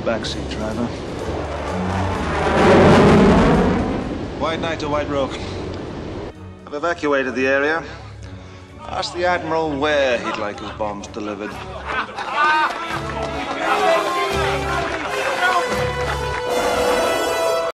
backseat driver. White Knight to White Rook. I've evacuated the area. Ask the Admiral where he'd like his bombs delivered.